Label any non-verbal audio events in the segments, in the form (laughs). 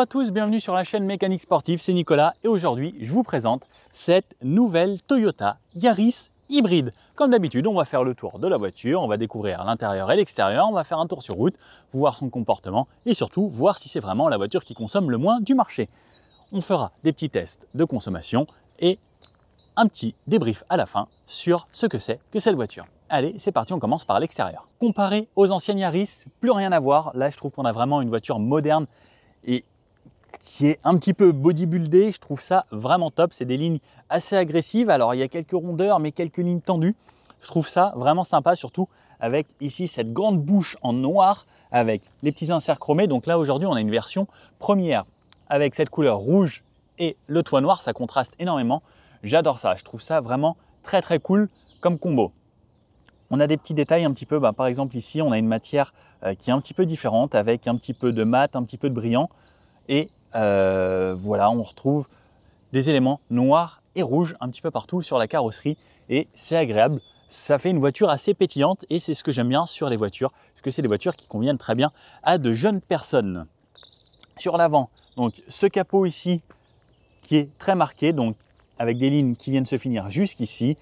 À tous, bienvenue sur la chaîne Mécanique Sportive, c'est Nicolas et aujourd'hui je vous présente cette nouvelle Toyota Yaris hybride. Comme d'habitude, on va faire le tour de la voiture, on va découvrir l'intérieur et l'extérieur, on va faire un tour sur route, voir son comportement et surtout voir si c'est vraiment la voiture qui consomme le moins du marché. On fera des petits tests de consommation et un petit débrief à la fin sur ce que c'est que cette voiture. Allez, c'est parti, on commence par l'extérieur. Comparé aux anciennes Yaris, plus rien à voir. Là, je trouve qu'on a vraiment une voiture moderne et qui est un petit peu bodybuildé. Je trouve ça vraiment top. C'est des lignes assez agressives. Alors, il y a quelques rondeurs, mais quelques lignes tendues. Je trouve ça vraiment sympa, surtout avec ici cette grande bouche en noir avec les petits inserts chromés. Donc là, aujourd'hui, on a une version première avec cette couleur rouge et le toit noir. Ça contraste énormément. J'adore ça. Je trouve ça vraiment très, très cool comme combo. On a des petits détails un petit peu, bah, par exemple ici on a une matière euh, qui est un petit peu différente avec un petit peu de mat, un petit peu de brillant et euh, voilà on retrouve des éléments noirs et rouges un petit peu partout sur la carrosserie et c'est agréable. Ça fait une voiture assez pétillante et c'est ce que j'aime bien sur les voitures parce que c'est des voitures qui conviennent très bien à de jeunes personnes. Sur l'avant, donc ce capot ici qui est très marqué, donc avec des lignes qui viennent se finir jusqu'ici,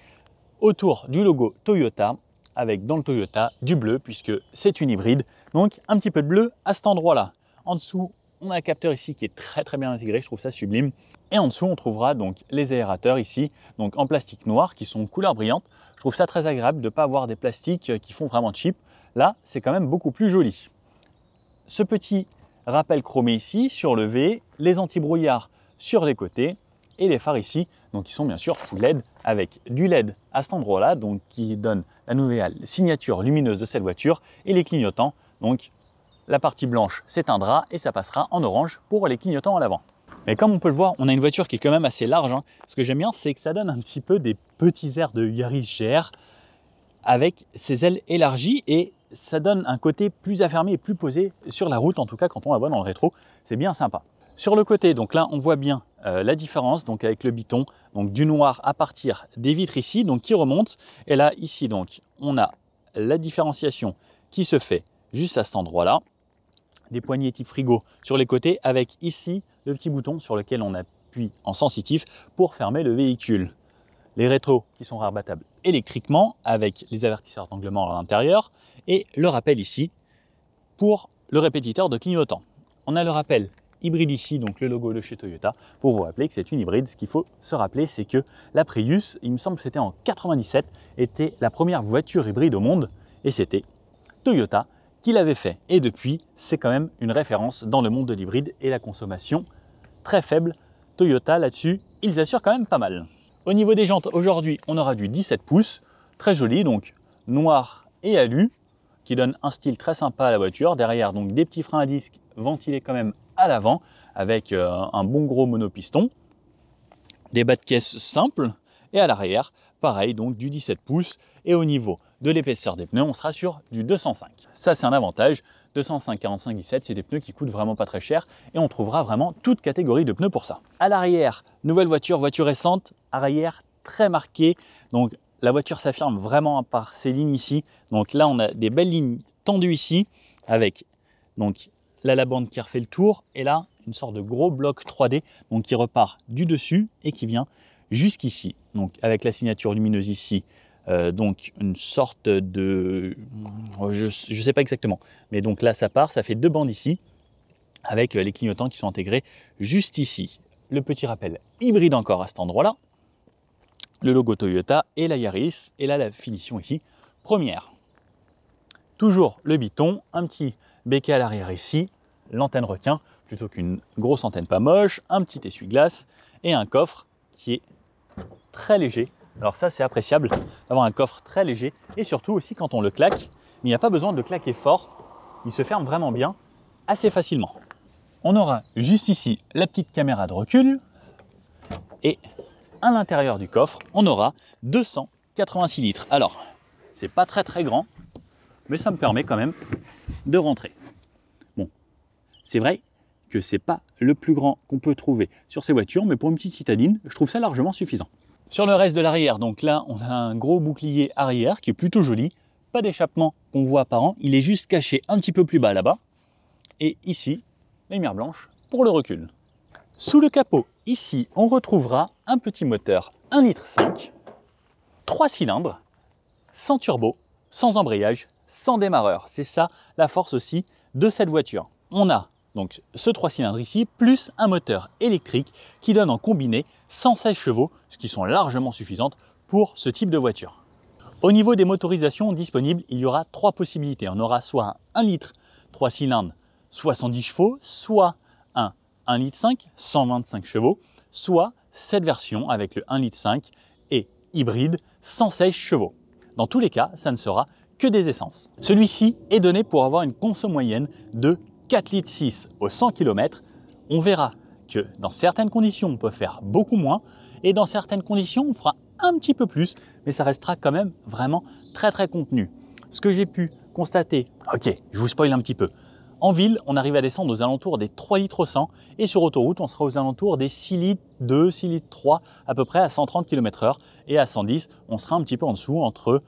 autour du logo Toyota avec dans le Toyota du bleu puisque c'est une hybride. Donc un petit peu de bleu à cet endroit-là. En dessous, on a un capteur ici qui est très très bien intégré, je trouve ça sublime. Et en dessous, on trouvera donc les aérateurs ici, donc en plastique noir qui sont couleur brillante. Je trouve ça très agréable de ne pas avoir des plastiques qui font vraiment cheap. Là, c'est quand même beaucoup plus joli. Ce petit rappel chromé ici sur le V, les anti-brouillards sur les côtés et les phares ici, donc qui sont bien sûr full LED avec du LED à cet endroit-là, donc qui donne la nouvelle signature lumineuse de cette voiture et les clignotants. Donc la partie blanche s'éteindra et ça passera en orange pour les clignotants à l'avant. Mais comme on peut le voir, on a une voiture qui est quand même assez large. Hein. Ce que j'aime bien, c'est que ça donne un petit peu des petits airs de Yaris GR avec ses ailes élargies et ça donne un côté plus affermé et plus posé sur la route, en tout cas quand on la voit dans le rétro. C'est bien sympa. Sur le côté, donc là, on voit bien euh, la différence donc avec le biton, donc du noir à partir des vitres ici, donc qui remontent. Et là, ici, donc, on a la différenciation qui se fait juste à cet endroit-là. Des poignées type frigo sur les côtés avec ici le petit bouton sur lequel on appuie en sensitif pour fermer le véhicule. Les rétros qui sont rabattables électriquement avec les avertisseurs d'anglement à l'intérieur et le rappel ici pour le répétiteur de clignotant. On a le rappel hybride ici, donc le logo de chez Toyota, pour vous rappeler que c'est une hybride. Ce qu'il faut se rappeler, c'est que la Prius, il me semble que c'était en 97, était la première voiture hybride au monde, et c'était Toyota qui l'avait fait. Et depuis, c'est quand même une référence dans le monde de l'hybride et la consommation très faible. Toyota, là-dessus, ils assurent quand même pas mal. Au niveau des jantes, aujourd'hui, on aura du 17 pouces, très joli, donc noir et alu, qui donne un style très sympa à la voiture. Derrière, donc des petits freins à disque ventilés quand même à l'avant avec euh, un bon gros monopiston, des bas de caisse simples et à l'arrière, pareil, donc du 17 pouces. Et au niveau de l'épaisseur des pneus, on sera sur du 205. Ça, c'est un avantage. 205, 45, 17, c'est des pneus qui coûtent vraiment pas très cher et on trouvera vraiment toute catégorie de pneus pour ça. À l'arrière, nouvelle voiture, voiture récente, arrière très marqué. Donc la voiture s'affirme vraiment par ces lignes ici. Donc là, on a des belles lignes tendues ici avec donc là la bande qui refait le tour et là une sorte de gros bloc 3D donc qui repart du dessus et qui vient jusqu'ici donc avec la signature lumineuse ici euh, donc une sorte de je ne sais pas exactement mais donc là ça part ça fait deux bandes ici avec euh, les clignotants qui sont intégrés juste ici le petit rappel hybride encore à cet endroit là le logo Toyota et la Yaris et là la finition ici première toujours le biton un petit béquet à l'arrière ici, l'antenne retient plutôt qu'une grosse antenne pas moche, un petit essuie-glace et un coffre qui est très léger. Alors ça c'est appréciable d'avoir un coffre très léger et surtout aussi quand on le claque, il n'y a pas besoin de claquer fort, il se ferme vraiment bien assez facilement. On aura juste ici la petite caméra de recul et à l'intérieur du coffre, on aura 286 litres. Alors, c'est pas très très grand, mais ça me permet quand même de rentrer. Bon, c'est vrai que c'est pas le plus grand qu'on peut trouver sur ces voitures, mais pour une petite citadine, je trouve ça largement suffisant. Sur le reste de l'arrière, donc là, on a un gros bouclier arrière qui est plutôt joli. Pas d'échappement qu'on voit apparent, il est juste caché un petit peu plus bas là-bas. Et ici, lumière blanche pour le recul. Sous le capot, ici, on retrouvera un petit moteur 1,5 litre, 3 cylindres, sans turbo, sans embrayage, sans démarreur. C'est ça la force aussi de cette voiture. On a donc ce 3 cylindres ici, plus un moteur électrique qui donne en combiné 116 chevaux, ce qui sont largement suffisantes pour ce type de voiture. Au niveau des motorisations disponibles, il y aura trois possibilités. On aura soit un 1 litre 3 cylindres 70 chevaux, soit un 1 litre 5 125 chevaux, soit cette version avec le 1 litre 5 et hybride 116 chevaux. Dans tous les cas, ça ne sera que des essences. Celui-ci est donné pour avoir une consommation moyenne de 4 litres 6 au 100 km. On verra que dans certaines conditions, on peut faire beaucoup moins et dans certaines conditions, on fera un petit peu plus, mais ça restera quand même vraiment très très contenu. Ce que j'ai pu constater, ok, je vous spoil un petit peu. En ville, on arrive à descendre aux alentours des 3 litres au 100 et sur autoroute, on sera aux alentours des 6 litres 2, 6 litres 3 à peu près à 130 km/h et à 110, on sera un petit peu en dessous entre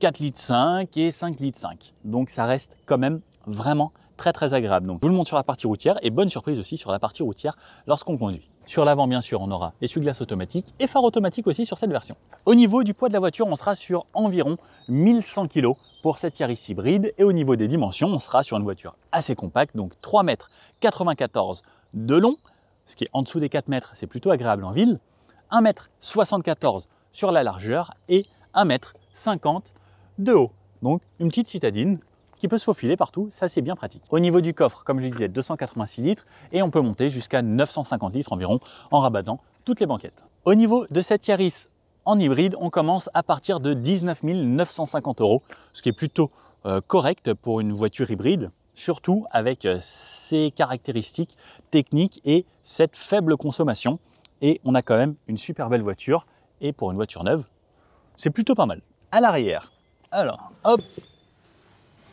4 litres 5 et 5 litres 5. Donc ça reste quand même vraiment très très agréable. Donc je vous le montre sur la partie routière et bonne surprise aussi sur la partie routière lorsqu'on conduit. Sur l'avant, bien sûr, on aura essuie-glace automatique et phare automatique aussi sur cette version. Au niveau du poids de la voiture, on sera sur environ 1100 kg pour cette Yaris hybride. Et au niveau des dimensions, on sera sur une voiture assez compacte, donc 3 mètres 94 de long, ce qui est en dessous des 4 mètres, c'est plutôt agréable en ville. 1 mètre 74 sur la largeur et 1 mètre 50 de haut. Donc une petite citadine peut se faufiler partout, ça c'est bien pratique. Au niveau du coffre, comme je disais, 286 litres et on peut monter jusqu'à 950 litres environ en rabattant toutes les banquettes. Au niveau de cette Yaris en hybride, on commence à partir de 19 950 euros, ce qui est plutôt euh, correct pour une voiture hybride, surtout avec euh, ses caractéristiques techniques et cette faible consommation. Et on a quand même une super belle voiture et pour une voiture neuve, c'est plutôt pas mal. À l'arrière, alors hop,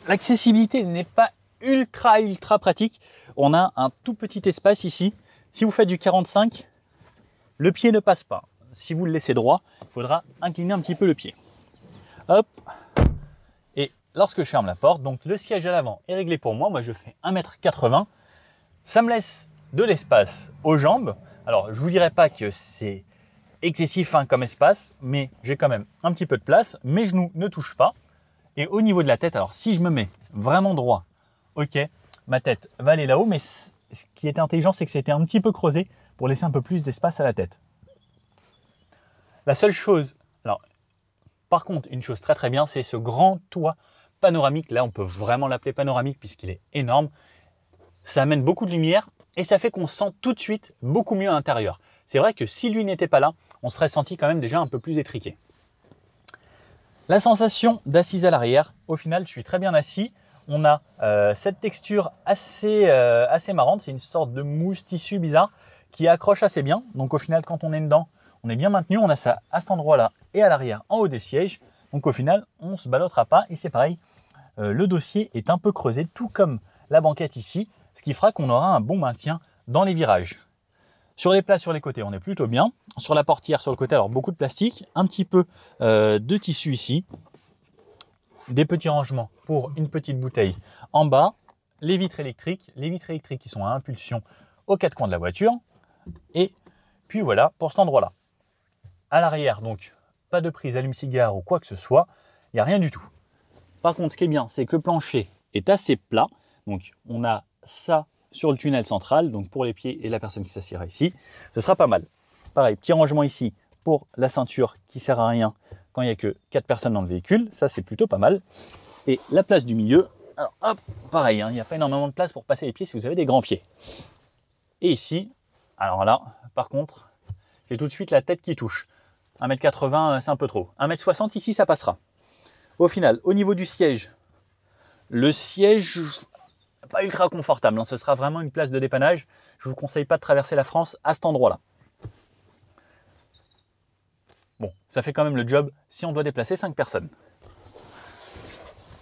L'accessibilité n'est pas ultra ultra pratique. On a un tout petit espace ici. Si vous faites du 45, le pied ne passe pas. Si vous le laissez droit, il faudra incliner un petit peu le pied. Hop. Et lorsque je ferme la porte, donc le siège à l'avant est réglé pour moi. Moi, je fais 1m80. Ça me laisse de l'espace aux jambes. Alors, je vous dirais pas que c'est excessif hein, comme espace, mais j'ai quand même un petit peu de place. Mes genoux ne touchent pas. Et au niveau de la tête, alors si je me mets vraiment droit, ok, ma tête va aller là-haut, mais ce qui était intelligent, c'est que c'était un petit peu creusé pour laisser un peu plus d'espace à la tête. La seule chose, alors, par contre, une chose très très bien, c'est ce grand toit panoramique. Là, on peut vraiment l'appeler panoramique puisqu'il est énorme. Ça amène beaucoup de lumière et ça fait qu'on sent tout de suite beaucoup mieux à l'intérieur. C'est vrai que si lui n'était pas là, on serait senti quand même déjà un peu plus étriqué. La sensation d'assise à l'arrière, au final, je suis très bien assis. On a euh, cette texture assez, euh, assez marrante, c'est une sorte de mousse tissu bizarre qui accroche assez bien. Donc au final, quand on est dedans, on est bien maintenu. On a ça à cet endroit-là et à l'arrière, en haut des sièges. Donc au final, on ne se ballottera pas et c'est pareil. Euh, le dossier est un peu creusé, tout comme la banquette ici, ce qui fera qu'on aura un bon maintien dans les virages. Sur les plats sur les côtés, on est plutôt bien. Sur la portière sur le côté, alors beaucoup de plastique, un petit peu euh, de tissu ici, des petits rangements pour une petite bouteille en bas, les vitres électriques, les vitres électriques qui sont à impulsion aux quatre coins de la voiture, et puis voilà pour cet endroit-là. À l'arrière, donc, pas de prise allume-cigare ou quoi que ce soit, il n'y a rien du tout. Par contre, ce qui est bien, c'est que le plancher est assez plat, donc on a ça sur le tunnel central, donc pour les pieds et la personne qui s'assiera ici, ce sera pas mal. Pareil, petit rangement ici pour la ceinture qui sert à rien quand il n'y a que 4 personnes dans le véhicule, ça c'est plutôt pas mal. Et la place du milieu, alors hop, pareil, hein, il n'y a pas énormément de place pour passer les pieds si vous avez des grands pieds. Et ici, alors là, par contre, j'ai tout de suite la tête qui touche. 1m80, c'est un peu trop. 1m60 ici, ça passera. Au final, au niveau du siège, le siège, pas ultra confortable. Hein. Ce sera vraiment une place de dépannage. Je vous conseille pas de traverser la France à cet endroit-là. Bon, ça fait quand même le job si on doit déplacer 5 personnes.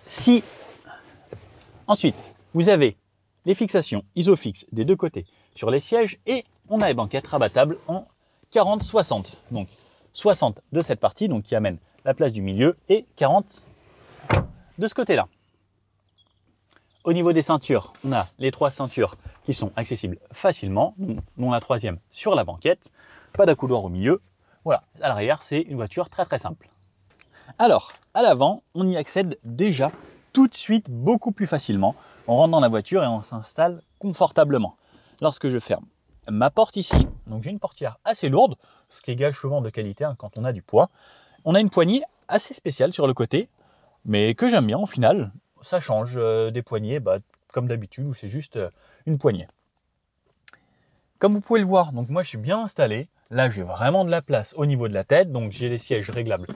Si ensuite vous avez les fixations isofixes des deux côtés sur les sièges et on a les banquettes rabattables en 40-60. Donc 60 de cette partie, donc qui amène la place du milieu, et 40 de ce côté-là. Au niveau des ceintures, on a les trois ceintures qui sont accessibles facilement, dont la troisième sur la banquette. Pas d'accoudoir au milieu. Voilà, à l'arrière, c'est une voiture très très simple. Alors, à l'avant, on y accède déjà tout de suite beaucoup plus facilement. On rentre dans la voiture et on s'installe confortablement. Lorsque je ferme ma porte ici, donc j'ai une portière assez lourde, ce qui gage souvent de qualité hein, quand on a du poids. On a une poignée assez spéciale sur le côté, mais que j'aime bien au final. Ça change euh, des poignées, bah, comme d'habitude, où c'est juste euh, une poignée. Comme vous pouvez le voir, donc moi je suis bien installé. Là j'ai vraiment de la place au niveau de la tête, donc j'ai les sièges réglables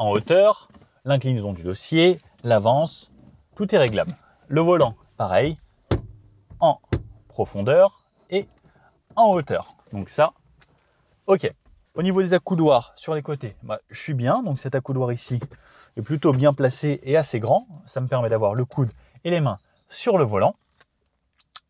en hauteur, l'inclinaison du dossier, l'avance, tout est réglable. Le volant, pareil, en profondeur et en hauteur. Donc ça, ok. Au niveau des accoudoirs sur les côtés, bah, je suis bien. Donc cet accoudoir ici est plutôt bien placé et assez grand. Ça me permet d'avoir le coude et les mains sur le volant.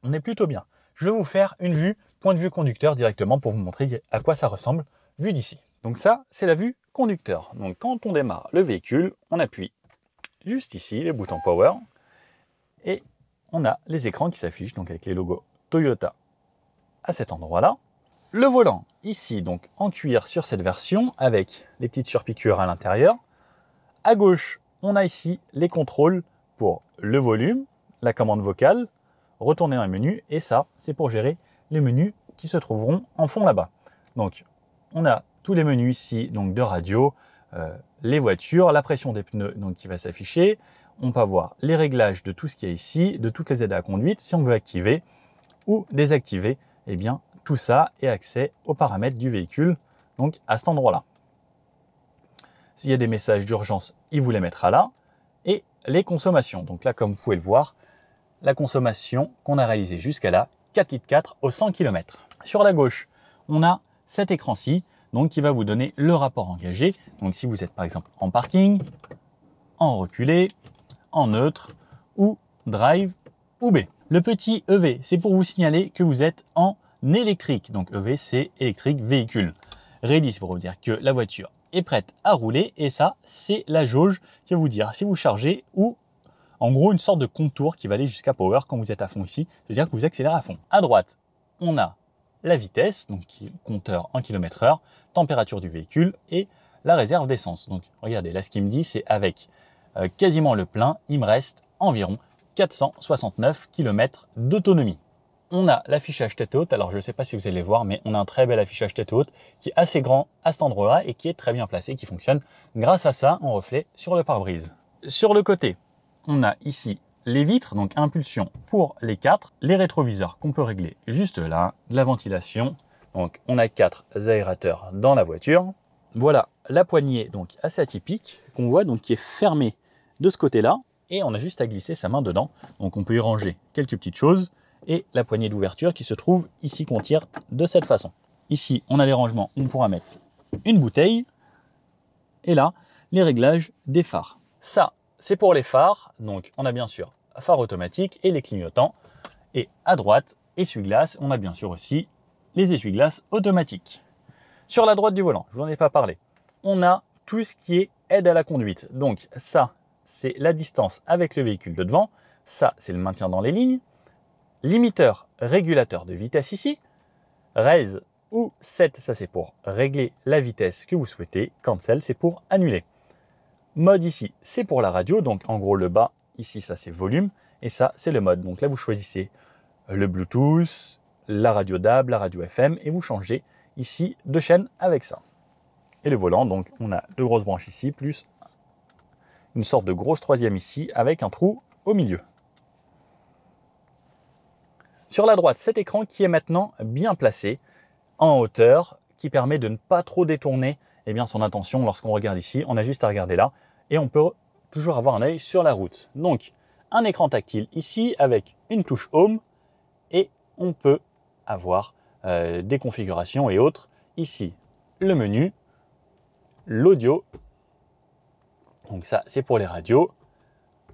On est plutôt bien. Je vais vous faire une vue point de vue conducteur directement pour vous montrer à quoi ça ressemble vu d'ici. Donc ça, c'est la vue conducteur. Donc quand on démarre le véhicule, on appuie juste ici les boutons power et on a les écrans qui s'affichent donc avec les logos Toyota à cet endroit-là. Le volant ici donc en cuir sur cette version avec les petites surpiqûres à l'intérieur. À gauche, on a ici les contrôles pour le volume, la commande vocale, retourner les menus et ça, c'est pour gérer les menus qui se trouveront en fond là-bas. Donc, on a tous les menus ici donc de radio, euh, les voitures, la pression des pneus donc qui va s'afficher. On peut avoir les réglages de tout ce qui est ici, de toutes les aides à conduite, si on veut activer ou désactiver, eh bien tout ça est accès aux paramètres du véhicule, donc à cet endroit-là. S'il y a des messages d'urgence, il vous les mettra là. Et les consommations. Donc là, comme vous pouvez le voir, la consommation qu'on a réalisée jusqu'à là, 4 litres 4 au 100 km. Sur la gauche, on a cet écran-ci, donc qui va vous donner le rapport engagé. Donc si vous êtes par exemple en parking, en reculé, en neutre ou drive ou B. Le petit EV, c'est pour vous signaler que vous êtes en électrique. Donc EV, c'est électrique véhicule. Ready, pour vous dire que la voiture est prête à rouler. Et ça, c'est la jauge qui va vous dire si vous chargez ou en gros une sorte de contour qui va aller jusqu'à power quand vous êtes à fond ici. C'est-à-dire que vous accélérez à fond. À droite, on a la vitesse, donc compteur en km heure, température du véhicule et la réserve d'essence. Donc regardez, là ce qu'il me dit, c'est avec euh, quasiment le plein, il me reste environ 469 km d'autonomie. On a l'affichage tête haute, alors je ne sais pas si vous allez voir, mais on a un très bel affichage tête haute qui est assez grand à cet endroit-là et qui est très bien placé, qui fonctionne grâce à ça en reflet sur le pare-brise. Sur le côté, on a ici les vitres, donc impulsion pour les quatre, les rétroviseurs qu'on peut régler juste là, de la ventilation. Donc on a quatre aérateurs dans la voiture. Voilà la poignée donc assez atypique qu'on voit donc qui est fermée de ce côté-là et on a juste à glisser sa main dedans. Donc on peut y ranger quelques petites choses et la poignée d'ouverture qui se trouve ici qu'on tire de cette façon. Ici, on a des rangements, on pourra mettre une bouteille et là, les réglages des phares. Ça, c'est pour les phares. Donc, on a bien sûr phare automatique et les clignotants. Et à droite, essuie-glace. On a bien sûr aussi les essuie-glaces automatiques. Sur la droite du volant, je vous en ai pas parlé, on a tout ce qui est aide à la conduite. Donc ça, c'est la distance avec le véhicule de devant. Ça, c'est le maintien dans les lignes. Limiteur, régulateur de vitesse ici. Raise ou set, ça c'est pour régler la vitesse que vous souhaitez. Cancel, c'est pour annuler. Mode ici, c'est pour la radio, donc en gros le bas, ici ça c'est volume, et ça c'est le mode. Donc là vous choisissez le Bluetooth, la radio DAB, la radio FM, et vous changez ici de chaîne avec ça. Et le volant, donc on a deux grosses branches ici, plus une sorte de grosse troisième ici, avec un trou au milieu. Sur la droite, cet écran qui est maintenant bien placé, en hauteur, qui permet de ne pas trop détourner eh bien, son attention lorsqu'on regarde ici. On a juste à regarder là et on peut toujours avoir un œil sur la route. Donc, un écran tactile ici avec une touche Home et on peut avoir euh, des configurations et autres. Ici, le menu, l'audio. Donc ça, c'est pour les radios.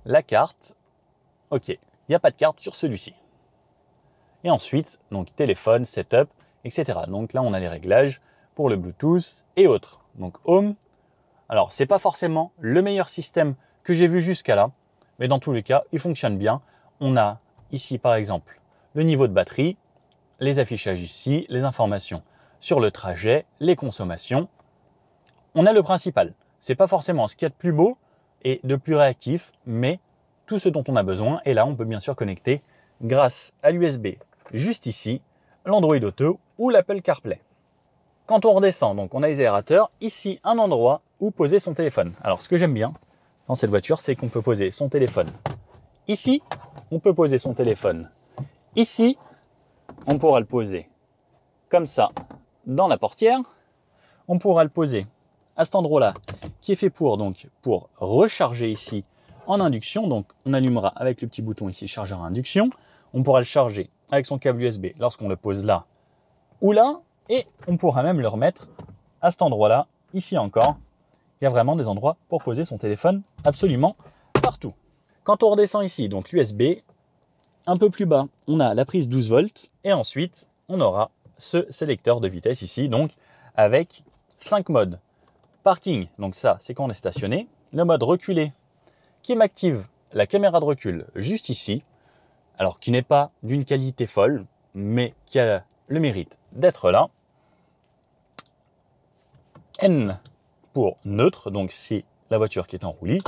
La carte. Ok, il n'y a pas de carte sur celui-ci. Et ensuite, donc téléphone, setup, etc. Donc là, on a les réglages pour le Bluetooth et autres. Donc Home. Alors, c'est pas forcément le meilleur système que j'ai vu jusqu'à là, mais dans tous les cas, il fonctionne bien. on a ici par exemple le niveau de batterie, les affichages ici, les informations sur le trajet, les consommations. On a le principal. C'est pas forcément ce qu'il y a de plus beau et de plus réactif, mais tout ce dont on a besoin. Et là, on peut bien sûr connecter grâce à l'USB juste ici, l'Android Auto ou l'Apple CarPlay. Quand on redescend, on a les aérateurs, ici un endroit où poser son téléphone. Alors ce que j'aime bien dans cette voiture, c'est qu'on peut poser son téléphone. Ici, on peut poser son téléphone. Ici, on pourra le poser comme ça dans la portière. On pourra le poser à cet endroit-là qui est fait pour donc pour recharger ici en induction. Donc on allumera avec le petit bouton ici chargeur induction. On pourra le charger avec son câble USB lorsqu'on le pose là ou là. Et on pourra même le remettre à cet endroit-là, ici encore. Il y a vraiment des endroits pour poser son téléphone absolument partout. Quand on redescend ici, donc l'USB, un peu plus bas, on a la prise 12 volts et ensuite on aura ce sélecteur de vitesse ici, donc avec 5 modes. Parking, donc ça c'est quand on est stationné. Le mode reculé qui m'active la caméra de recul juste ici, alors qui n'est pas d'une qualité folle, mais qui a le mérite d'être là. N pour neutre, donc c'est la voiture qui est en roulis.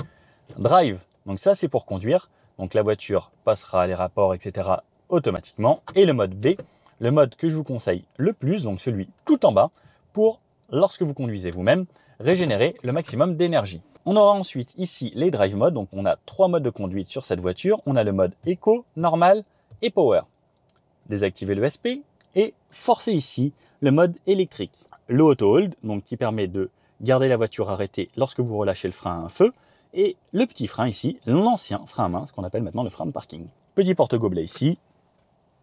Drive, donc ça c'est pour conduire. Donc la voiture passera les rapports, etc. automatiquement. Et le mode B, le mode que je vous conseille le plus, donc celui tout en bas, pour lorsque vous conduisez vous-même, régénérer le maximum d'énergie. On aura ensuite ici les drive modes, donc on a trois modes de conduite sur cette voiture. On a le mode Eco, normal et Power. Désactiver le SP et forcer ici le mode électrique. Le auto hold, donc qui permet de garder la voiture arrêtée lorsque vous relâchez le frein à un feu, et le petit frein ici, l'ancien frein à main, ce qu'on appelle maintenant le frein de parking. Petit porte-gobelet ici,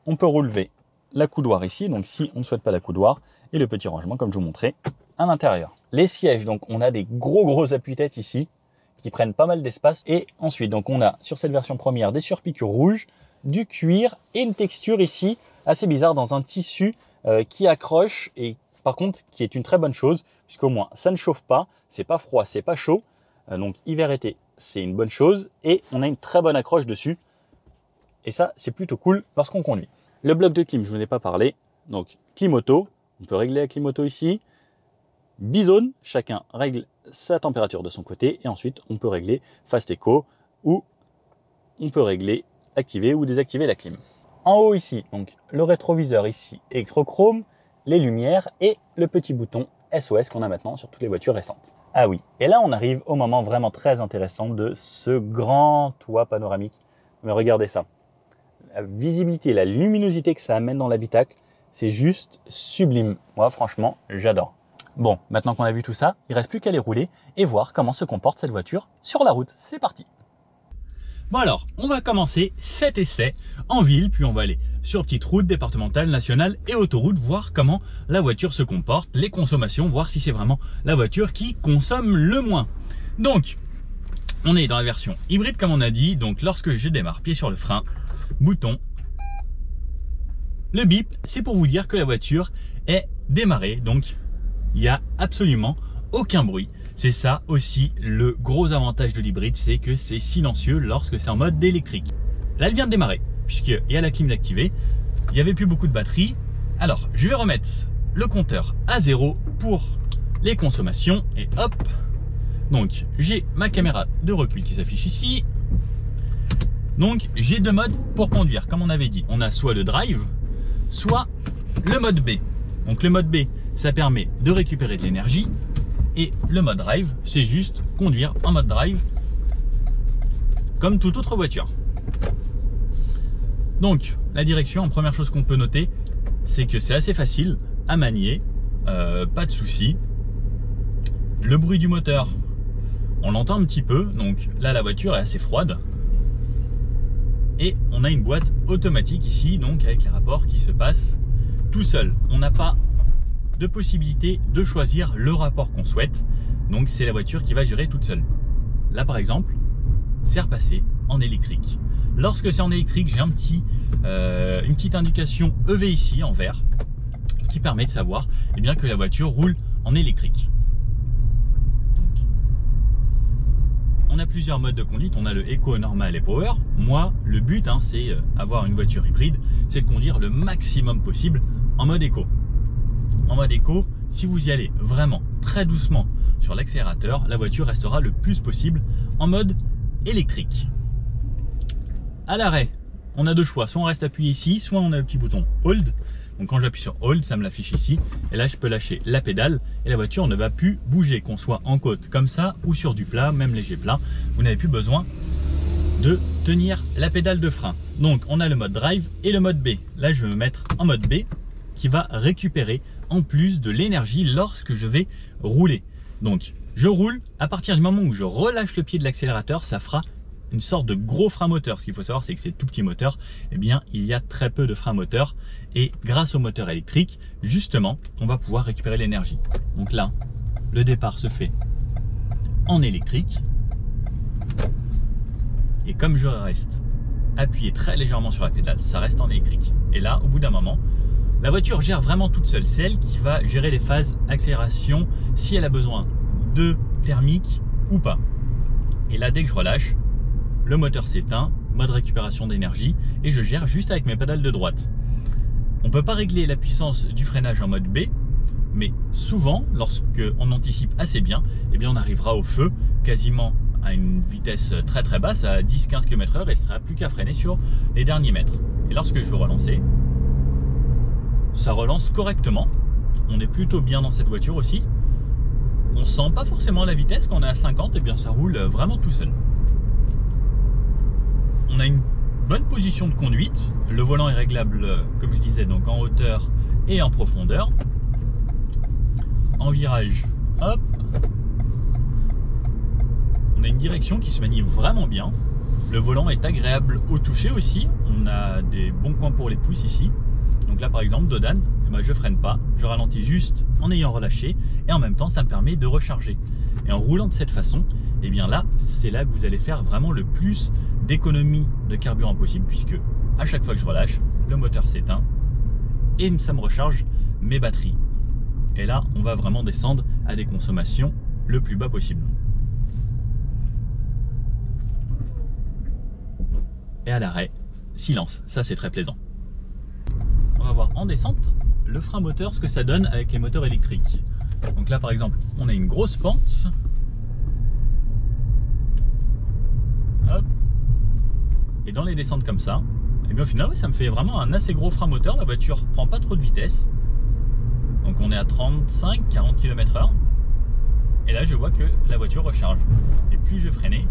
on peut relever la coudoir ici, donc si on ne souhaite pas la coudoir, et le petit rangement comme je vous montrais à l'intérieur. Les sièges, donc on a des gros gros appuis-têtes ici, qui prennent pas mal d'espace, et ensuite donc on a sur cette version première des surpiqûres rouges, du cuir et une texture ici assez bizarre dans un tissu euh, qui accroche et par contre qui est une très bonne chose puisqu'au moins ça ne chauffe pas, c'est pas froid, c'est pas chaud, euh, donc hiver-été, c'est une bonne chose et on a une très bonne accroche dessus. Et ça, c'est plutôt cool lorsqu'on conduit. Le bloc de clim, je vous ai pas parlé. Donc, clim auto, on peut régler la clim auto ici. Bizone, chacun règle sa température de son côté et ensuite on peut régler Fast Eco ou on peut régler activer ou désactiver la clim. En haut ici, donc le rétroviseur ici électrochrome, les lumières et le petit bouton SOS qu'on a maintenant sur toutes les voitures récentes. Ah oui, et là on arrive au moment vraiment très intéressant de ce grand toit panoramique. Mais regardez ça. La visibilité, la luminosité que ça amène dans l'habitacle, c'est juste sublime. Moi franchement, j'adore. Bon, maintenant qu'on a vu tout ça, il reste plus qu'à les rouler et voir comment se comporte cette voiture sur la route. C'est parti Bon alors, on va commencer cet essai en ville, puis on va aller sur petite route départementale, nationale et autoroute, voir comment la voiture se comporte, les consommations, voir si c'est vraiment la voiture qui consomme le moins. Donc, on est dans la version hybride comme on a dit, donc lorsque je démarre, pied sur le frein, bouton, le bip, c'est pour vous dire que la voiture est démarrée, donc il n'y a absolument aucun bruit. C'est ça aussi le gros avantage de l'hybride, c'est que c'est silencieux lorsque c'est en mode électrique. Là, elle vient de démarrer, puisqu'il y a la clim d'activer. Il n'y avait plus beaucoup de batterie. Alors, je vais remettre le compteur à zéro pour les consommations. Et hop Donc, j'ai ma caméra de recul qui s'affiche ici. Donc, j'ai deux modes pour conduire. Comme on avait dit, on a soit le drive, soit le mode B. Donc, le mode B, ça permet de récupérer de l'énergie et le mode drive, c'est juste conduire en mode drive comme toute autre voiture. Donc, la direction, première chose qu'on peut noter, c'est que c'est assez facile à manier, euh, pas de souci. Le bruit du moteur, on l'entend un petit peu, donc là la voiture est assez froide. Et on a une boîte automatique ici, donc avec les rapports qui se passent tout seul. On n'a pas de possibilité de choisir le rapport qu'on souhaite. Donc c'est la voiture qui va gérer toute seule. Là par exemple, c'est repassé en électrique. Lorsque c'est en électrique, j'ai euh, une petite indication EV ici en vert qui permet de savoir eh bien, que la voiture roule en électrique. on a plusieurs modes de conduite. On a le Eco, normal et Power. Moi, le but, hein, c'est euh, avoir une voiture hybride, c'est de conduire le maximum possible en mode Eco. En mode Eco, si vous y allez vraiment très doucement sur l'accélérateur, la voiture restera le plus possible en mode électrique. À l'arrêt, on a deux choix. Soit on reste appuyé ici, soit on a le petit bouton Hold. Donc quand j'appuie sur Hold, ça me l'affiche ici. Et là, je peux lâcher la pédale et la voiture ne va plus bouger, qu'on soit en côte comme ça ou sur du plat, même léger plat. Vous n'avez plus besoin de tenir la pédale de frein. Donc on a le mode drive et le mode B. Là, je vais me mettre en mode B qui va récupérer en plus de l'énergie lorsque je vais rouler. Donc je roule, à partir du moment où je relâche le pied de l'accélérateur, ça fera une sorte de gros frein moteur. Ce qu'il faut savoir, c'est que ces tout petits moteurs, eh bien, il y a très peu de frein moteur. Et grâce au moteur électrique, justement, on va pouvoir récupérer l'énergie. Donc là, le départ se fait en électrique. Et comme je reste appuyé très légèrement sur la pédale, ça reste en électrique. Et là, au bout d'un moment, la voiture gère vraiment toute seule. C'est elle qui va gérer les phases accélération, si elle a besoin de thermique ou pas. Et là, dès que je relâche, le moteur s'éteint, mode récupération d'énergie, et je gère juste avec mes pédales de droite. On ne peut pas régler la puissance du freinage en mode B, mais souvent, lorsque on anticipe assez bien, eh bien on arrivera au feu quasiment à une vitesse très très basse, à 10-15 km h et il ne sera plus qu'à freiner sur les derniers mètres. Et lorsque je veux relancer, ça relance correctement. On est plutôt bien dans cette voiture aussi. On sent pas forcément la vitesse quand on est à 50, et bien ça roule vraiment tout seul on a une bonne position de conduite. Le volant est réglable, comme je disais, donc en hauteur et en profondeur. En virage, hop. On a une direction qui se manie vraiment bien. Le volant est agréable au toucher aussi. On a des bons coins pour les pouces ici. Donc là, par exemple, Dodan, eh ben, je freine pas. Je ralentis juste en ayant relâché. Et en même temps, ça me permet de recharger. Et en roulant de cette façon, eh bien là, c'est là que vous allez faire vraiment le plus d'économie de carburant possible puisque à chaque fois que je relâche, le moteur s'éteint et ça me recharge mes batteries. Et là, on va vraiment descendre à des consommations le plus bas possible. Et à l'arrêt, silence, ça c'est très plaisant. Va voir en descente le frein moteur, ce que ça donne avec les moteurs électriques. Donc là par exemple, on a une grosse pente, Et dans les descentes comme ça, et eh bien au final, ça me fait vraiment un assez gros frein moteur. La voiture prend pas trop de vitesse. Donc on est à 35-40 km/h. Et là, je vois que la voiture recharge. Et plus je vais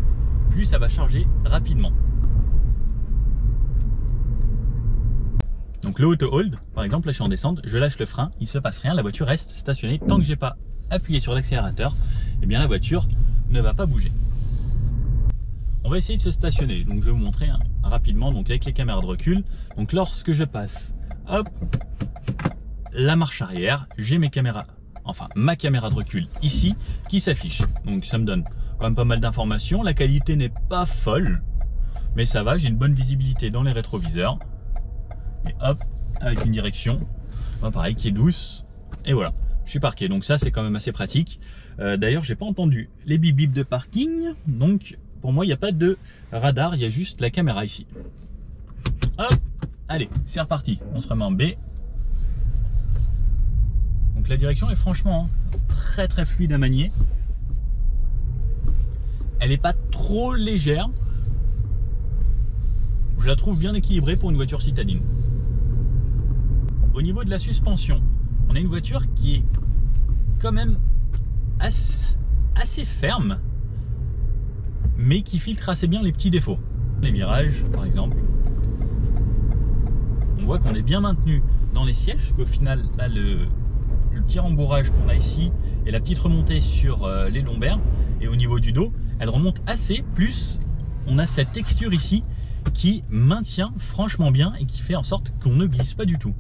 plus ça va charger rapidement. Donc le auto hold, par exemple, là je suis en descente, je lâche le frein, il se passe rien, la voiture reste stationnée. Tant que j'ai pas appuyé sur l'accélérateur, eh bien la voiture ne va pas bouger. On va essayer de se stationner. Donc je vais vous montrer hein, rapidement donc avec les caméras de recul. Donc lorsque je passe, hop, la marche arrière, j'ai mes caméras, enfin ma caméra de recul ici qui s'affiche. Donc ça me donne quand même pas mal d'informations. La qualité n'est pas folle, mais ça va, j'ai une bonne visibilité dans les rétroviseurs. Et hop, avec une direction, pareil, qui est douce. Et voilà, je suis parqué. Donc ça, c'est quand même assez pratique. Euh, D'ailleurs, j'ai pas entendu les bip bip de parking, donc pour moi, il n'y a pas de radar, il y a juste la caméra ici. Hop, allez, c'est reparti. On se remet en B. Donc la direction est franchement très très fluide à manier. Elle n'est pas trop légère. Je la trouve bien équilibrée pour une voiture citadine. Au niveau de la suspension, on a une voiture qui est quand même assez, ferme mais qui filtre assez bien les petits défauts. Les virages, par exemple, on voit qu'on est bien maintenu dans les sièges, qu'au final, là, le, petit rembourrage qu'on a ici et la petite remontée sur euh, les lombaires et au niveau du dos, elle remonte assez, plus on a cette texture ici qui maintient franchement bien et qui fait en sorte qu'on ne glisse pas du tout.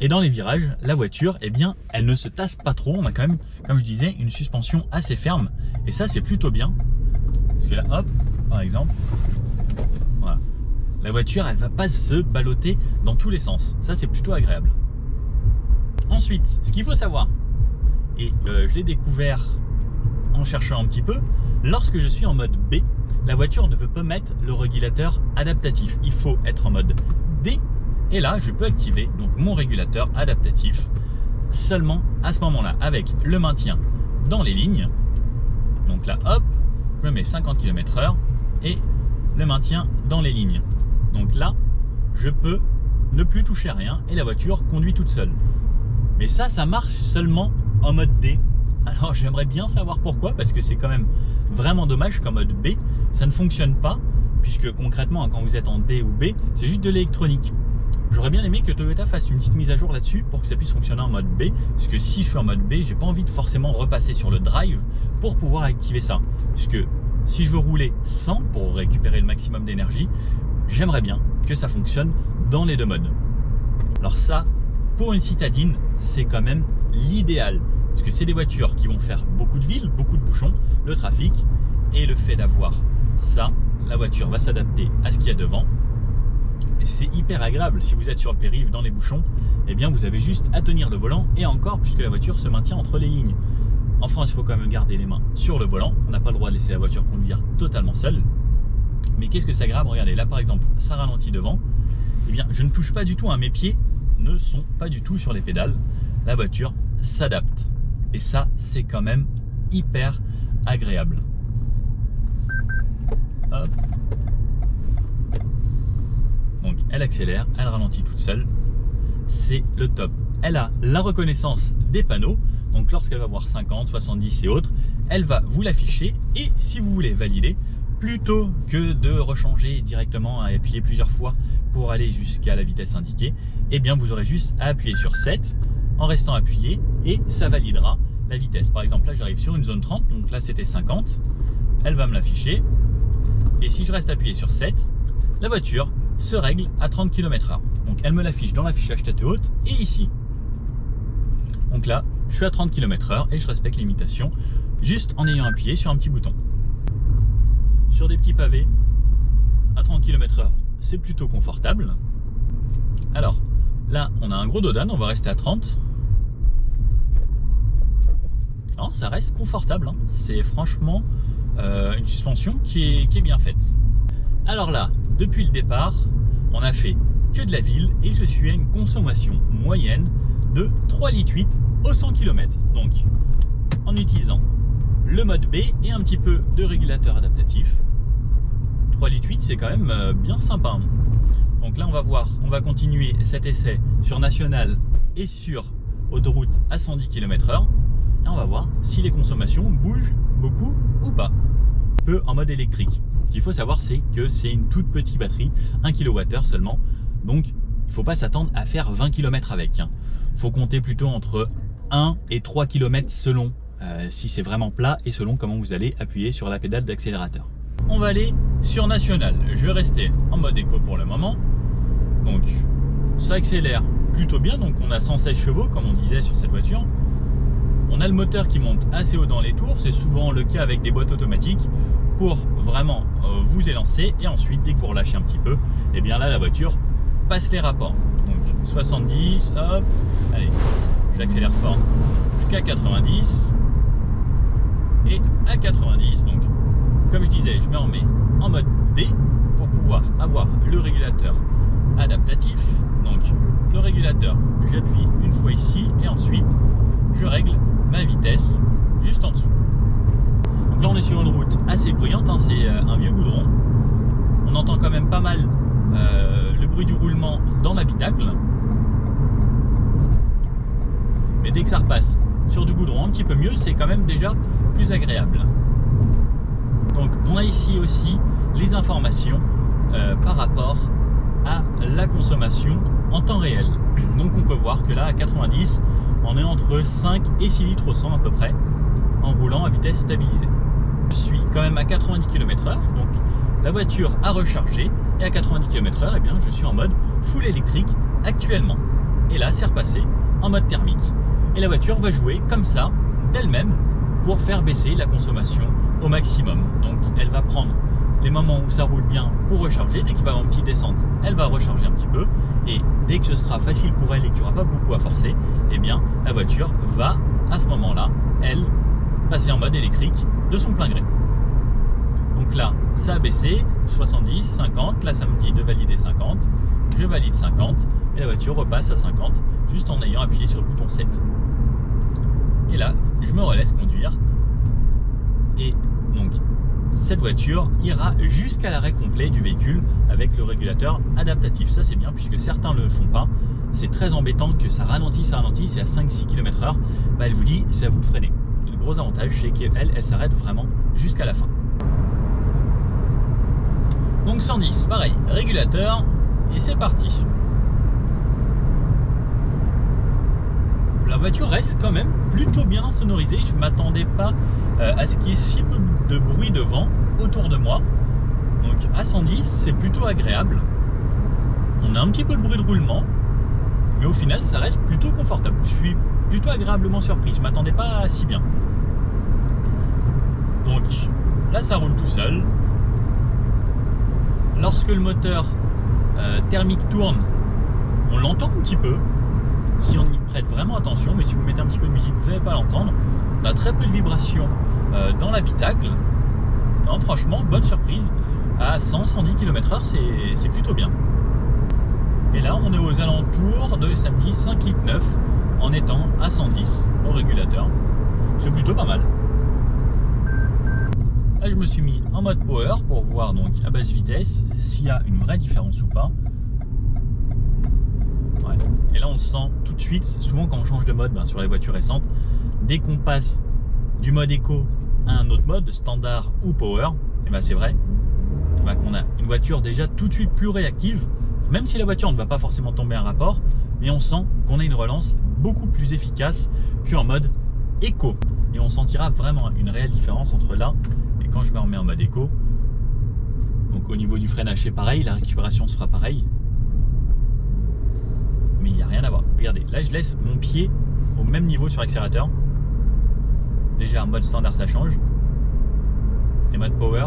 Et dans les virages, la voiture, eh bien, elle ne se tasse pas trop. On a quand même, comme je disais, une suspension assez ferme. Et ça, c'est plutôt bien. Parce que là, hop, par exemple, voilà. La voiture, elle va pas se balloter dans tous les sens. Ça, c'est plutôt agréable. Ensuite, ce qu'il faut savoir, et euh, je l'ai découvert en cherchant un petit peu, lorsque je suis en mode B, la voiture ne veut pas mettre le régulateur adaptatif. Il faut être en mode D. Et là, je peux activer donc mon régulateur adaptatif seulement à ce moment-là, avec le maintien dans les lignes. Donc là, hop, je mets 50 km/h et le maintien dans les lignes. Donc là, je peux ne plus toucher à rien et la voiture conduit toute seule. Mais ça, ça marche seulement en mode D. Alors (laughs) j'aimerais bien savoir pourquoi, parce que c'est quand même vraiment dommage qu'en mode B, ça ne fonctionne pas, puisque concrètement, quand vous êtes en D ou B, c'est juste de l'électronique. J'aurais bien aimé que Toyota fasse une petite mise à jour là-dessus pour que ça puisse fonctionner en mode B, parce que si je suis en mode B, j'ai pas envie de forcément repasser sur le drive pour pouvoir activer ça. Puisque si je veux rouler sans pour récupérer le maximum d'énergie, j'aimerais bien que ça fonctionne dans les deux modes. Alors ça, pour une citadine, c'est quand même l'idéal. Parce que c'est des voitures qui vont faire beaucoup de villes, beaucoup de bouchons, le trafic, et le fait d'avoir ça, la voiture va s'adapter à ce qu'il y a devant. C'est hyper agréable. Si vous êtes sur le périph' dans les bouchons, eh bien vous avez juste à tenir le volant, et encore, puisque la voiture se maintient entre les lignes. En France, il faut quand même garder les mains sur le volant. On n'a pas le droit de laisser la voiture conduire totalement seule. Mais qu'est-ce que c'est agréable Regardez, là par exemple, ça ralentit devant. Eh bien, je ne touche pas du tout, à mes pieds ne sont pas du tout sur les pédales. La voiture s'adapte. Et ça, c'est quand même hyper agréable. Elle accélère, elle ralentit toute seule. C'est le top. Elle a la reconnaissance des panneaux. Donc, lorsqu'elle va voir 50, 70 et autres, elle va vous l'afficher. Et si vous voulez valider, plutôt que de rechanger directement et appuyer plusieurs fois pour aller jusqu'à la vitesse indiquée, eh bien vous aurez juste à appuyer sur 7 en restant appuyé et ça validera la vitesse. Par exemple là j'arrive sur une zone 30, donc là c'était 50, elle va me l'afficher et si je reste appuyé sur 7, la voiture se règle à 30 km h Donc elle me l'affiche dans l'affichage tête haute et ici. Donc là je suis à 30 km h et je respecte l'imitation juste en ayant appuyé sur un petit bouton sur des petits pavés à 30 km h c'est plutôt confortable. Alors, là, on a un gros dodan, on va rester à 30. Alors, ça reste confortable, hein. c'est franchement euh, une suspension qui est bien faite. Alors là, depuis le départ, on a fait que de la ville et je suis à une consommation moyenne de 3 litres 8 au 100 km. Donc, en utilisant le mode B et un petit peu de régulateur adaptatif. 3 litres 8, c'est quand même euh, bien sympa. Hein. Donc là, on va voir, on va continuer cet essai sur national et sur autoroute à 110 km/h. Et on va voir si les consommations bougent beaucoup ou pas. Peu en mode électrique. Qu'il faut savoir, c'est que c'est une toute petite batterie, 1 kWh seulement. Donc, il faut pas s'attendre à faire 20 km avec. Il hein. faut compter plutôt entre 1 et 3 km selon euh, si c'est vraiment plat et selon comment vous allez appuyer sur la pédale d'accélérateur. On va aller sur national. Je vais rester en mode éco pour le moment. Donc ça accélère plutôt bien. Donc on a 116 chevaux comme on disait sur cette voiture. On a le moteur qui monte assez haut dans les tours. C'est souvent le cas avec des boîtes automatiques pour vraiment euh, vous élancer. Et ensuite dès que vous relâchez un petit peu, et eh bien là la voiture passe les rapports. Donc 70, hop, allez, j'accélère fort jusqu'à 90 et à 90 donc comme je disais je me remets en mode D pour pouvoir avoir le régulateur adaptatif donc le régulateur j'appuie une fois ici et ensuite je règle ma vitesse juste en dessous donc là on est sur une route assez bruyante hein, c'est euh, un vieux goudron on entend quand même pas mal euh, le bruit du roulement dans l'habitacle mais dès que ça repasse sur du goudron un petit peu mieux, c'est quand même déjà plus agréable. Donc on a ici aussi les informations euh, par rapport à la consommation en temps réel. (clears throat) Donc on peut voir que là à 90, on est entre 5 et 6 litres au 100 à peu près en roulant à vitesse stabilisée. Je suis quand même à 90 km/h, donc la voiture a rechargé et à 90 km/h, eh bien, je suis en mode full électrique actuellement. Et là, c'est repassé en mode thermique et la voiture va jouer comme ça d'elle-même pour faire baisser la consommation au maximum. Donc elle va prendre les moments où ça roule bien pour recharger. Dès qu'il va avoir une petite descente, elle va recharger un petit peu. Et dès que ce sera facile pour elle et qu'il n'y aura pas beaucoup à forcer, eh bien la voiture va à ce moment-là, elle, passer en mode électrique de son plein gré. Donc là, ça a baissé, 70, 50, là ça me dit de valider 50, je valide 50, et la voiture repasse à 50, juste en ayant appuyé sur le bouton 7. Et là, je me relaisse conduire, et donc cette voiture ira jusqu'à l'arrêt complet du véhicule avec le régulateur adaptatif. Ça c'est bien puisque certains ne le font pas. C'est très embêtant que ça ralentisse, ça ralentisse et à 5-6 km h bah, elle vous dit c'est à vous de freiner. Gros avantage c'est qu'elle, elle s'arrête vraiment jusqu'à la fin. Donc 110, pareil, régulateur et c'est parti. La voiture reste quand même plutôt bien sonorisée. Je m'attendais pas euh, à ce qu'il y ait si peu de bruit de vent autour de moi. Donc à 110, c'est plutôt agréable. On a un petit peu de bruit de roulement, mais au final, ça reste plutôt confortable. Je suis plutôt agréablement surpris. Je m'attendais pas à si bien. Donc là, ça roule tout seul. Lorsque le moteur euh, thermique tourne, on l'entend un petit peu. Si on y prête vraiment attention, mais si vous mettez un petit peu de musique, vous n'allez pas l'entendre. On a très peu de vibrations euh, dans l'habitacle. Non, franchement, bonne surprise. À 100-110 km/h, c'est plutôt bien. Et là, on est aux alentours de samedi 5 litres 9 en étant à 110 au régulateur. C'est plutôt pas mal. Je me suis mis en mode power pour voir donc à basse vitesse s'il y a une vraie différence ou pas. Et là, on sent tout de suite. Souvent, quand on change de mode ben, sur les voitures récentes, dès qu'on passe du mode éco à un autre mode, standard ou power, et ben c'est vrai, ben, qu'on a une voiture déjà tout de suite plus réactive, même si la voiture ne va pas forcément tomber un rapport, mais on sent qu'on a une relance beaucoup plus efficace qu'en mode éco. Et on sentira vraiment une réelle différence entre là quand je me remets en mode éco. Donc au niveau du freinage c'est pareil, la récupération sera pareil. Mais il n'y a rien à voir. Regardez, là je laisse mon pied au même niveau sur l'accélérateur. Déjà, en mode standard, ça change. Et mode power,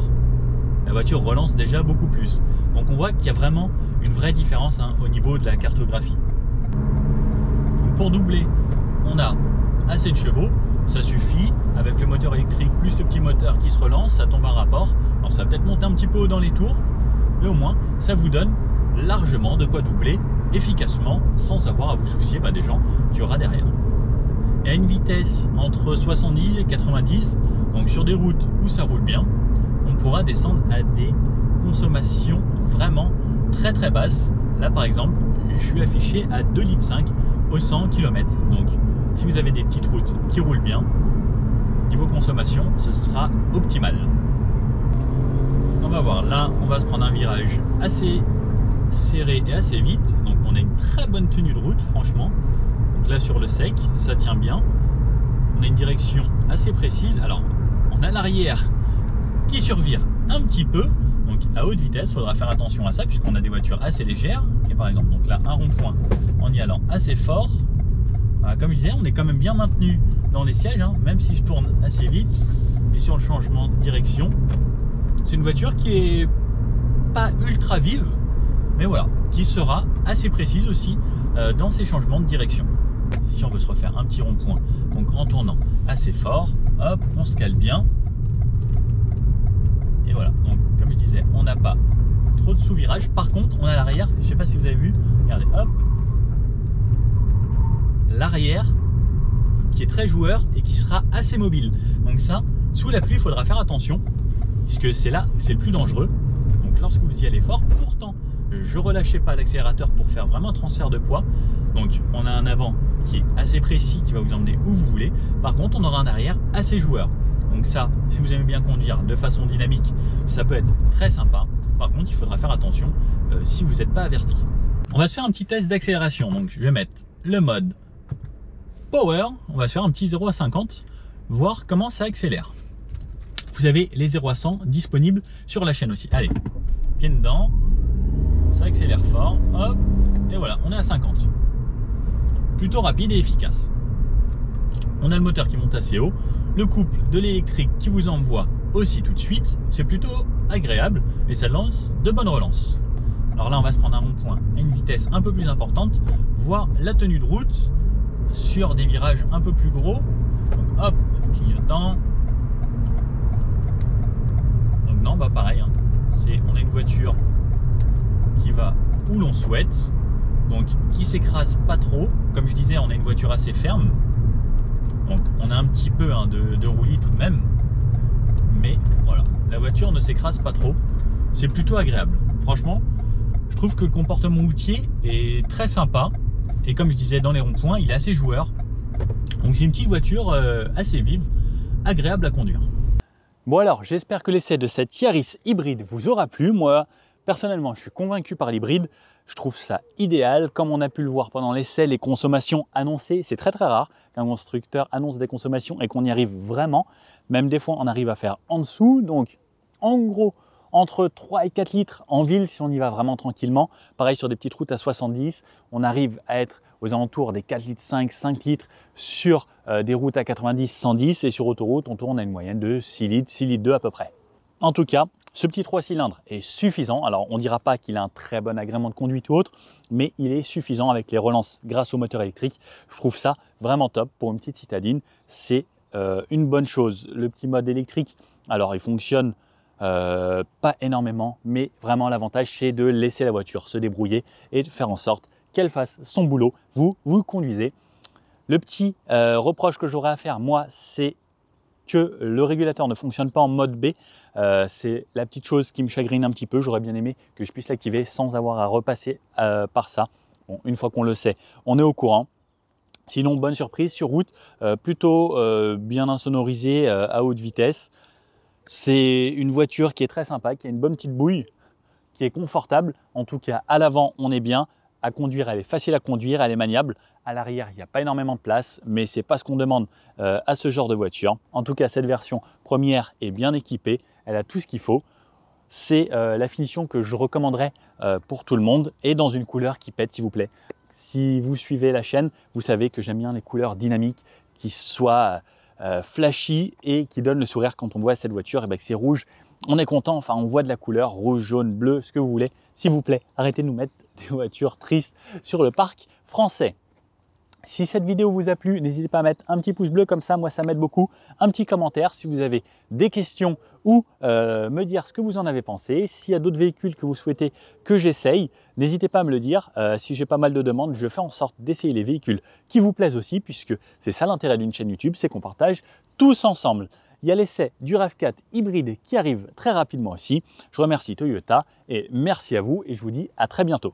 la voiture relance déjà beaucoup plus. Donc on voit qu'il y a vraiment une vraie différence hein, au niveau de la cartographie. pour doubler, on a assez de chevaux, ça suffit. Avec le moteur électrique plus le petit moteur qui se relance, ça tombe un rapport. Alors ça va peut-être monter un petit peu dans les tours, mais au moins ça vous donne largement de quoi doubler efficacement sans avoir à vous soucier bah, des gens y aura derrière à une vitesse entre 70 et 90, donc sur des routes où ça roule bien, on pourra descendre à des consommations vraiment très très basses. Là par exemple, je suis affiché à 2,5 litres au 100 km. Donc si vous avez des petites routes qui roulent bien, niveau consommation, ce sera optimal. On va voir, là on va se prendre un virage assez serré et assez vite. Donc on a une très bonne tenue de route franchement là sur le sec, ça tient bien. On a une direction assez précise. Alors, on a l'arrière qui survire un petit peu. Donc à haute vitesse, il faudra faire attention à ça puisqu'on a des voitures assez légères. Et par exemple, donc là, un rond-point en y allant assez fort. Comme je disais, on est quand même bien maintenu dans les sièges, hein, même si je tourne assez vite. Et sur le changement de direction, c'est une voiture qui est pas ultra vive, mais voilà, qui sera assez précise aussi euh, dans ses changements de direction si on veut se refaire un petit rond-point, donc en tournant assez fort, hop, on se cale bien. Et voilà, donc comme je disais, on n'a pas trop de sous-virage. Par contre, on a l'arrière, je sais pas si vous avez vu, regardez, hop, l'arrière qui est très joueur et qui sera assez mobile. Donc ça, sous la pluie, il faudra faire attention, puisque c'est là, c'est le plus dangereux. Donc lorsque vous y allez fort, pourtant, je relâchais pas l'accélérateur pour faire vraiment un transfert de poids. Donc on a un avant qui est assez précis, qui va vous emmener où vous voulez. Par contre, on aura un arrière assez joueur. Donc ça, si vous aimez bien conduire de façon dynamique, ça peut être très sympa. Par contre, il faudra faire attention euh, si vous n'êtes pas averti. On va se faire un petit test d'accélération. Donc je vais mettre le mode Power. On va se faire un petit 0 à 50, voir comment ça accélère. Vous avez les 0 à 100 disponibles sur la chaîne aussi. Allez, pied dedans, ça accélère fort, hop, et voilà, on est à 50 plutôt rapide et efficace. On a le moteur qui monte assez haut, le couple de l'électrique qui vous envoie aussi tout de suite, c'est plutôt agréable et ça lance de bonnes relances. Alors là, on va se prendre un rond-point à une vitesse un peu plus importante, voir la tenue de route sur des virages un peu plus gros. Donc hop, clignotant. Donc non, bah pareil, hein. on a une voiture qui va où l'on souhaite, donc qui s'écrase pas trop. Comme je disais, on a une voiture assez ferme. Donc on a un petit peu hein, de, de roulis tout de même. Mais voilà, la voiture ne s'écrase pas trop. C'est plutôt agréable. Franchement, je trouve que le comportement routier est très sympa. Et comme je disais, dans les ronds-points, il est assez joueur. Donc c'est une petite voiture euh, assez vive, agréable à conduire. Bon alors, j'espère que l'essai de cette Yaris hybride vous aura plu. Moi, personnellement, je suis convaincu par l'hybride. Je trouve ça idéal. Comme on a pu le voir pendant l'essai, les consommations annoncées, c'est très très rare qu'un constructeur annonce des consommations et qu'on y arrive vraiment. Même des fois, on arrive à faire en dessous. Donc, en gros, entre 3 et 4 litres en ville si on y va vraiment tranquillement. Pareil sur des petites routes à 70, on arrive à être aux alentours des 4 litres 5, 5 litres sur euh, des routes à 90, 110 et sur autoroute on tourne à une moyenne de 6 litres, 6 litres 2 à peu près. En tout cas, ce petit 3 cylindres est suffisant. Alors, on ne dira pas qu'il a un très bon agrément de conduite ou autre, mais il est suffisant avec les relances grâce au moteur électrique. Je trouve ça vraiment top pour une petite citadine. C'est euh, une bonne chose. Le petit mode électrique, alors il fonctionne euh, pas énormément, mais vraiment l'avantage c'est de laisser la voiture se débrouiller et de faire en sorte qu'elle fasse son boulot. Vous, vous conduisez. Le petit euh, reproche que j'aurais à faire, moi, c'est que le régulateur ne fonctionne pas en mode B. Euh, c'est la petite chose qui me chagrine un petit peu. J'aurais bien aimé que je puisse l'activer sans avoir à repasser par ça. Une fois qu'on le sait, on est au courant. Sinon, bonne surprise sur route, plutôt bien insonorisé à haute vitesse. C'est une voiture qui est très sympa, qui a une bonne petite bouille, qui est confortable. En tout cas, à l'avant, on est bien. À conduire, elle est facile à conduire, elle est maniable. À l'arrière, il n'y a pas énormément de place, mais c'est pas ce qu'on demande euh, à ce genre de voiture. En tout cas, cette version première est bien équipée, elle a tout ce qu'il faut. C'est euh, la finition que je recommanderais euh, pour tout le monde et dans une couleur qui pète, s'il vous plaît. Si vous suivez la chaîne, vous savez que j'aime bien les couleurs dynamiques qui soient euh, flashy et qui donne le sourire quand on voit cette voiture. Et ben, c'est rouge, on est content. Enfin, on voit de la couleur rouge, jaune, bleu, ce que vous voulez. S'il vous plaît, arrêtez de nous mettre des voitures tristes sur le parc français. Si cette vidéo vous a plu, n'hésitez pas à mettre un petit pouce bleu comme ça, moi ça m'aide beaucoup. Un petit commentaire si vous avez des questions ou euh, me dire ce que vous en avez pensé. S'il y a d'autres véhicules que vous souhaitez que j'essaye, n'hésitez pas à me le dire. Euh, si j'ai pas mal de demandes, je fais en sorte d'essayer les véhicules qui vous plaisent aussi, puisque c'est ça l'intérêt d'une chaîne YouTube, c'est qu'on partage tous ensemble. Il y a l'essai du RAV4 hybride qui arrive très rapidement aussi. Je remercie Toyota et merci à vous et je vous dis à très bientôt.